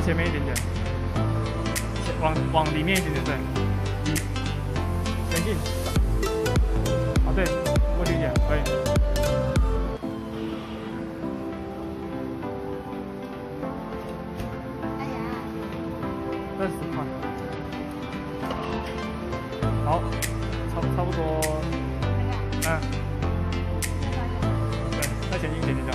前面一点点，往往里面一点点，对，前进，啊对，过去一点，可以。二十块，好，差差不多，嗯，对，再前进一点点